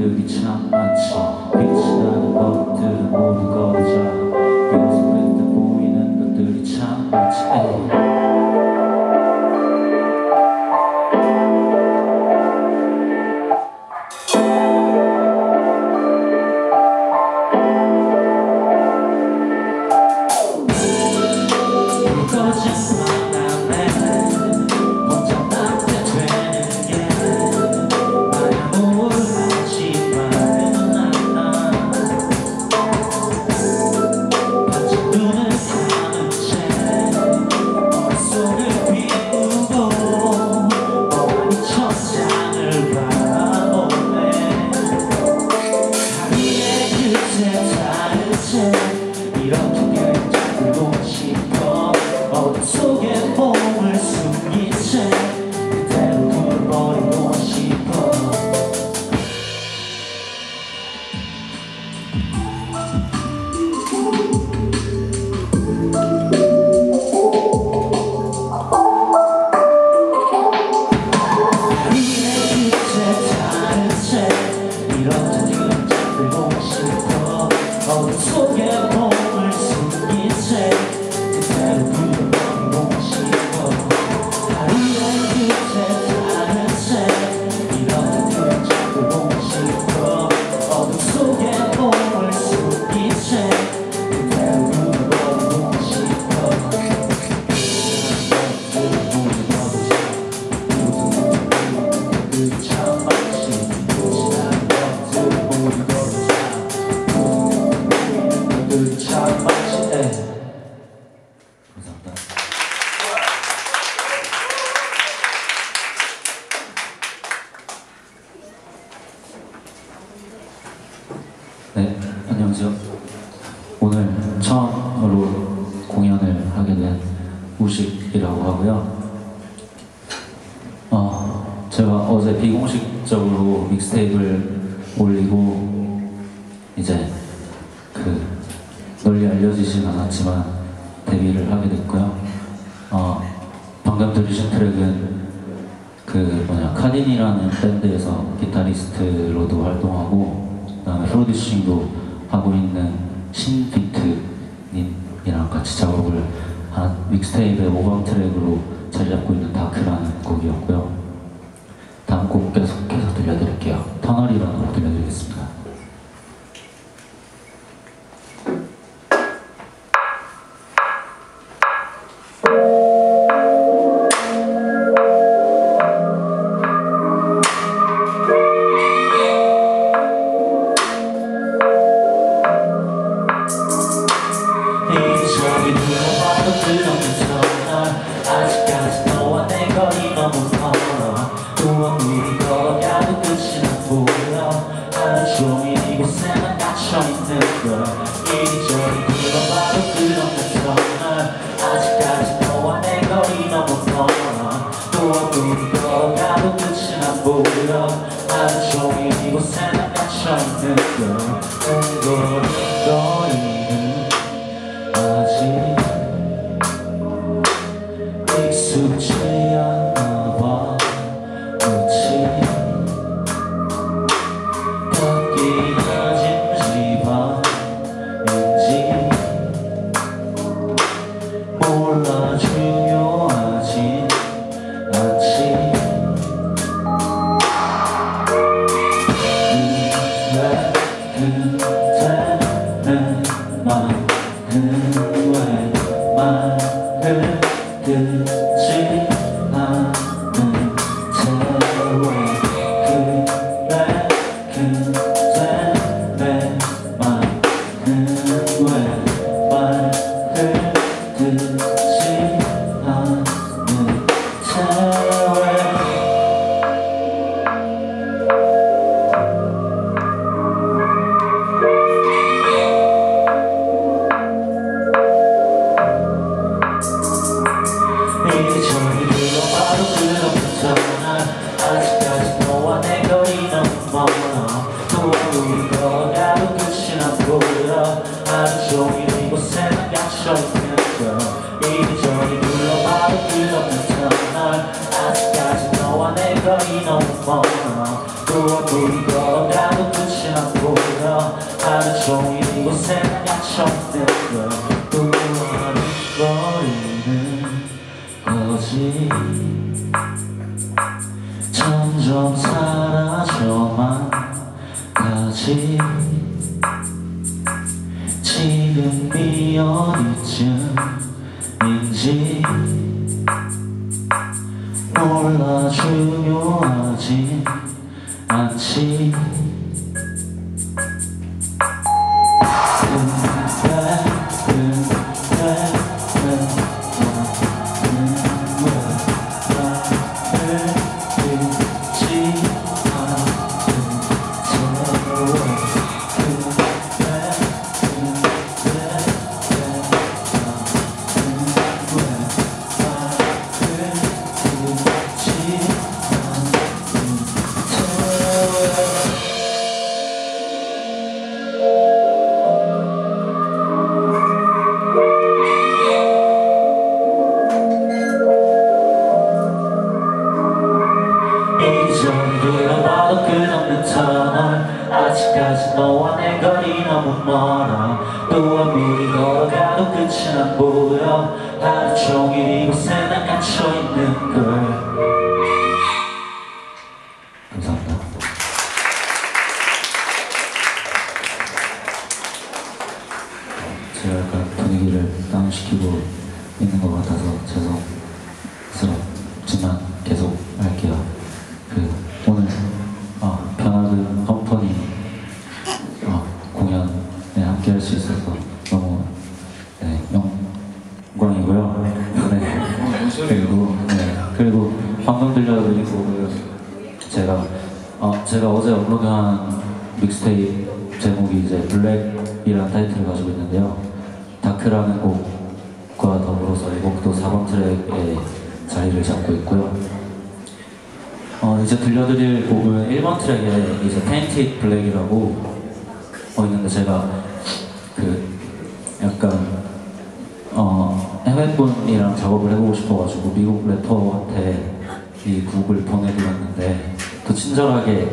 the beach, I'm on Beach, not about to the. 방금 들으신 트랙은 그 뭐냐 카딘이라는 밴드에서 기타리스트로도 활동하고 그다음에 프로듀싱도 하고 있는 신비트님이랑 같이 작업을 한 mixtape의 오번 트랙으로 자리 잡고 있는 Dark라는 곡이었고요. 다음 곡 계속해서 들려드릴게요. 터널이라는 곡 들려드리겠습니다. 보여 하루 종일 이곳에만 갇혀 있는 걸 이전이 불러봐도 그렇던 날 아직까지 너와 내 거리 너무 멀어. 또 우리 난 갇혀있는 걸 감사합니다 제가 약간 분위기를 다운시키고 있는 것 같아서 죄송스럽지만 계속 할게요. 그 오늘 어, 변화그 컴퍼니 어, 공연에 함께 할 수 있어서 너무 네, 영광이고요. 네. 그리고 네, 그리고 방금 들려드린 곡은 제가 어, 제가 어제 업로드한 믹스테이프 제목이 이제 Black이라는 타이틀을 가지고 있는데요. Dark라는 곡과 더불어서 이 곡도 4번 트랙에 자리를 잡고 있고요. 어, 이제 들려드릴 곡은 1번 트랙에 이제 Paint It Black이라고 어, 있는데 제가 그 약간 어, 해외분이랑 작업을 해보고 싶어가지고 미국 래퍼한테 이 곡을 보내드렸는데 또 친절하게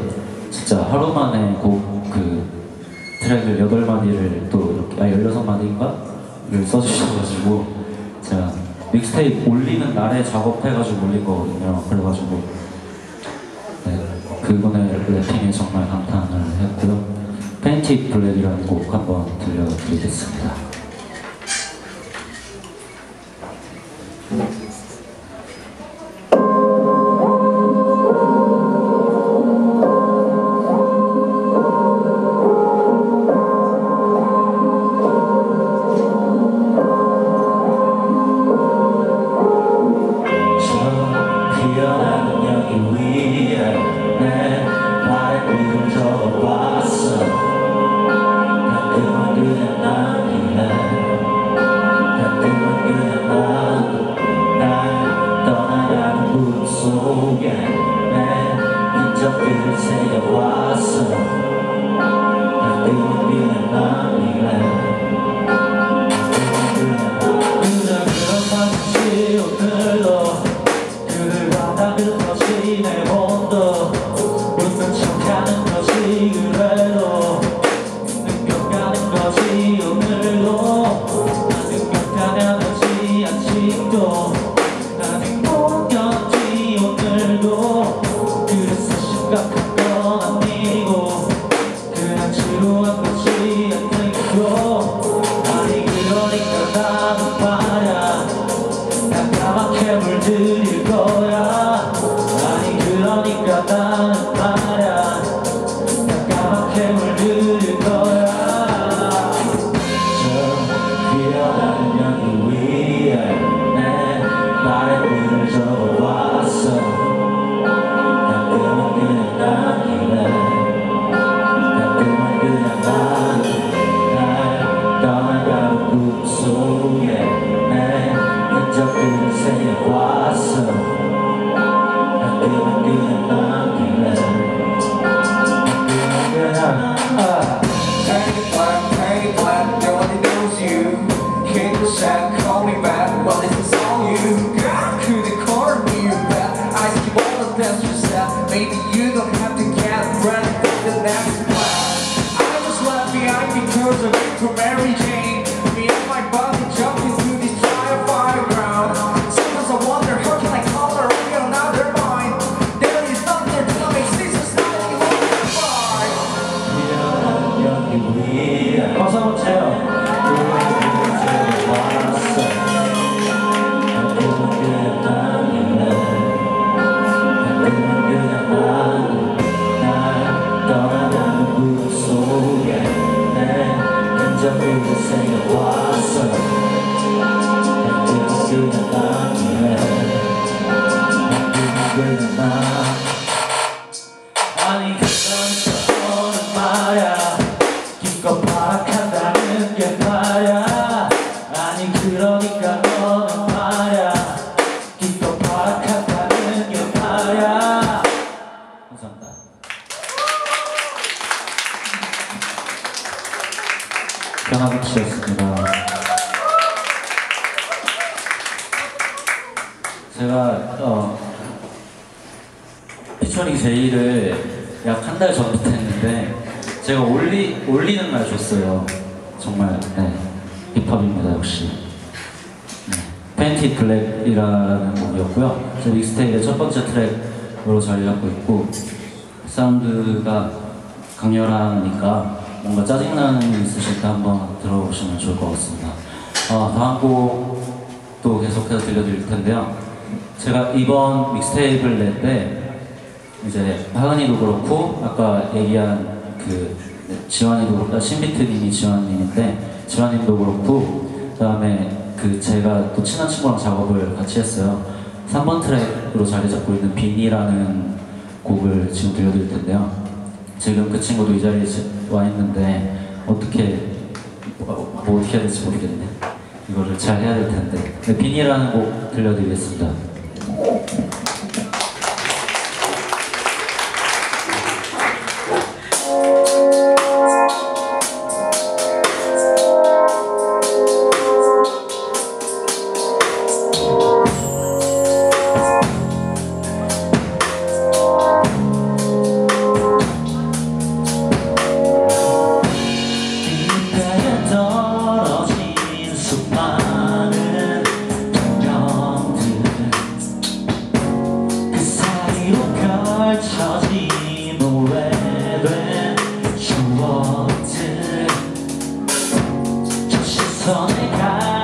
진짜 하루 만에 곡 그 트랙을 8마디를 또 이렇게 아 16마디인가? 를 써주셔가지고 제가 믹스테이프 올리는 날에 작업해가지고 올린 거거든요. 그래가지고 네, 그분의 래핑에 정말 감탄을 했고요. 팬티 블랙이라는 곡 한번 들려드리겠습니다 능력하는 것이 오늘 피처링 제의를 약 한 달 전부터 했는데 제가 올리, 올리는 날 줬어요. 정말 네. 힙합입니다 역시. 네. Paint It Black이라는 곡이었고요. 제 mixtape의 첫 번째 트랙으로 자리 잡고 있고 사운드가 강렬하니까 뭔가 짜증나는 일 있으실 때 한번 들어보시면 좋을 것 같습니다. 어, 다음 곡도 계속해서 들려드릴 텐데요. 제가 이번 mixtape를 낼때 이제 하은이도 그렇고 아까 얘기한 그 지환이도 그렇고 신비트님이 지환님인데 지환님도 그렇고 그다음에 그 제가 또 친한 친구랑 작업을 같이 했어요. 3번 트랙으로 자리 잡고 있는 빈이라는 곡을 지금 들려드릴 텐데요. 지금 그 친구도 이 자리에 지- 와 있는데 어떻게 뭐, 뭐 어떻게 해야 될지 모르겠네. 이거를 잘 해야 될 텐데. 네, 빈이라는 곡 들려드리겠습니다. 저시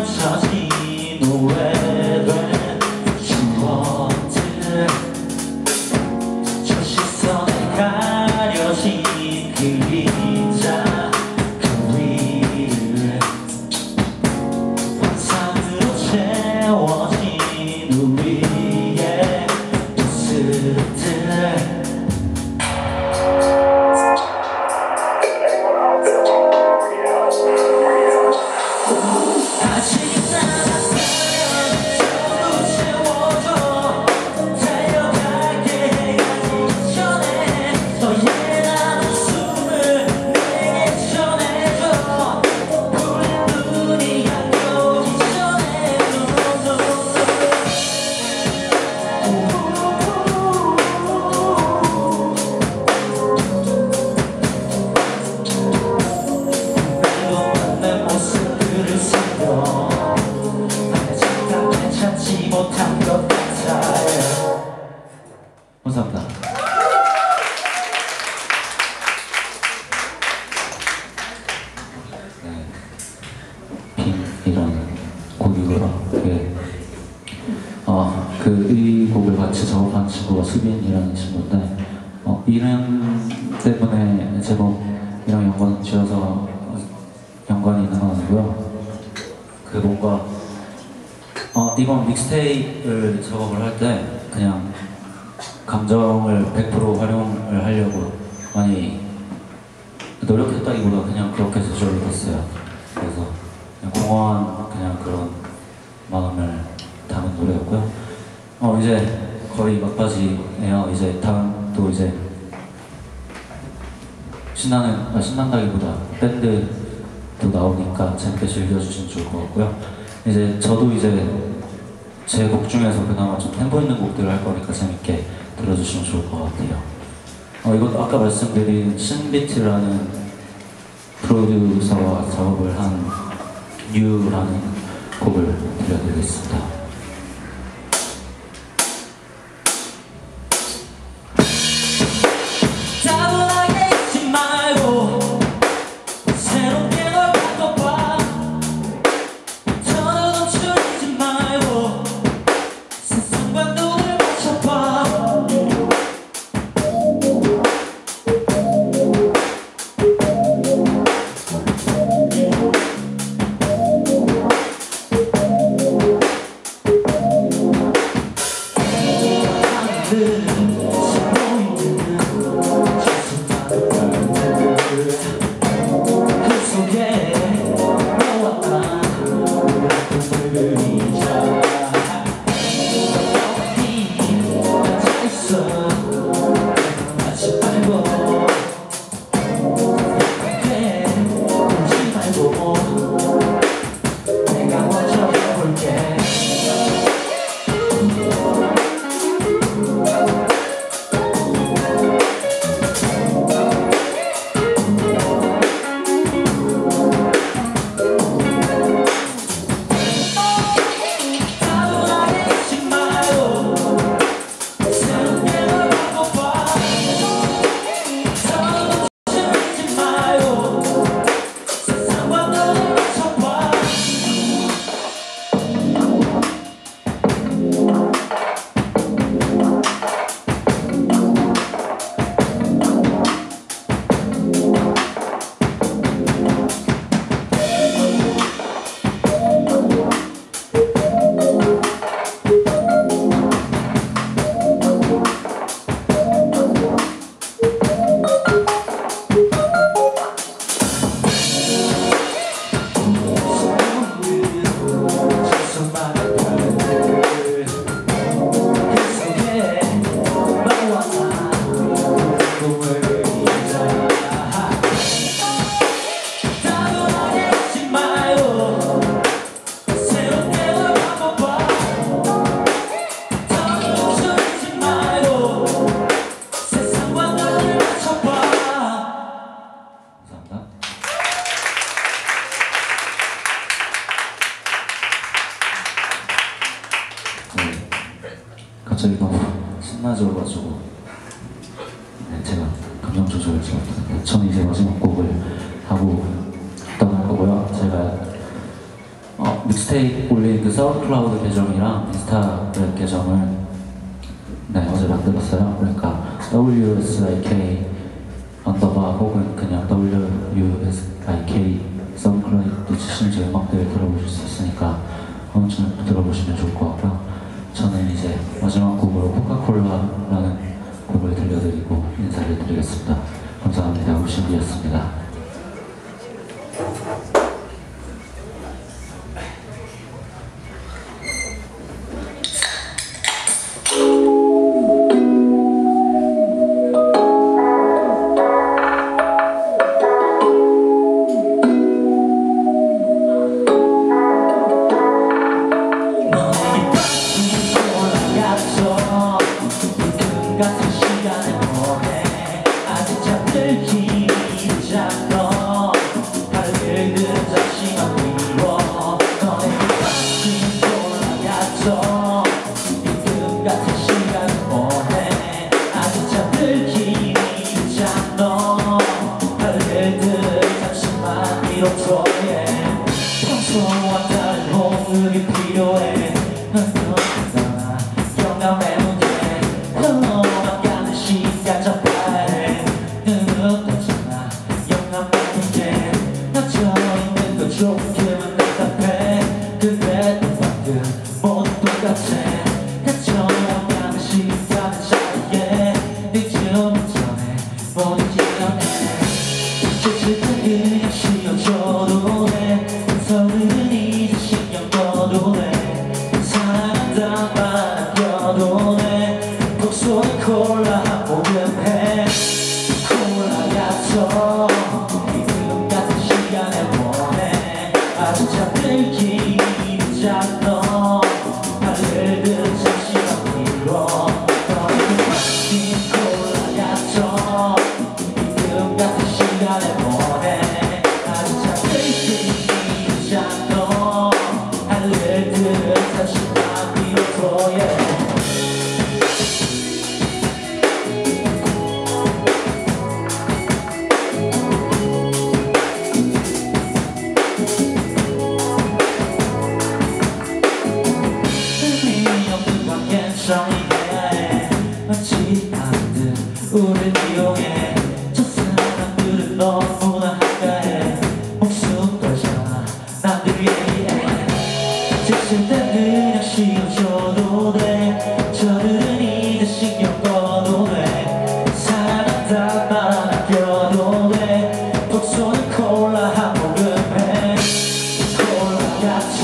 I'm touching away. 믹스테이프를 작업을 할 때 그냥 감정을 100% 활용을 하려고 많이 노력했다기보다 그냥 그렇게 제출을 했어요. 그래서 그냥 공허한 그냥 그런 마음을 담은 노래였고요. 어 이제 거의 막바지네요. 이제 다음 또 이제 신나는 아, 신난다기보다 밴드도 나오니까 재밌게 즐겨주시면 좋을 것 같고요. 이제 저도 이제 제 곡 중에서 그나마 좀 템포 있는 곡들을 할 거니까 재밌게 들어주시면 좋을 것 같아요. 어, 이것 아까 말씀드린 신비트라는 프로듀서와 작업을 한 뉴라는 곡을 들려드리겠습니다. 갑자기 너무 신나져가지고 네, 제가 감정 조절을 잘 못하는데 저는 이제 마지막 곡을 하고 떠날 거고요. 제가 어, 믹스테이프 올린 그 SoundCloud 계정이랑 인스타 그 계정을 네 어제 만들었어요. 그러니까 WSIK 언더바 혹은 그냥 WUSIK SoundCloud 치시면 제 음악들 들어보실 수 있으니까 한번 좀 들어보시면 좋을 것 같고요. 마지막 곡으로 코카콜라라는 곡을 들려드리고 인사를 드리겠습니다. 감사합니다. 우신비였습니다.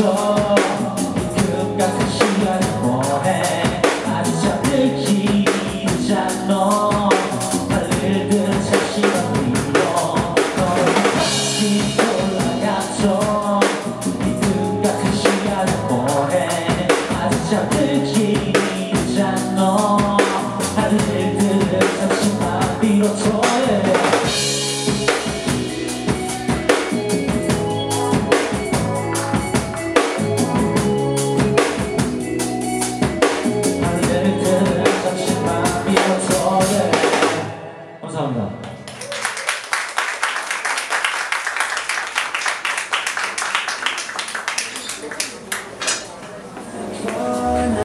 song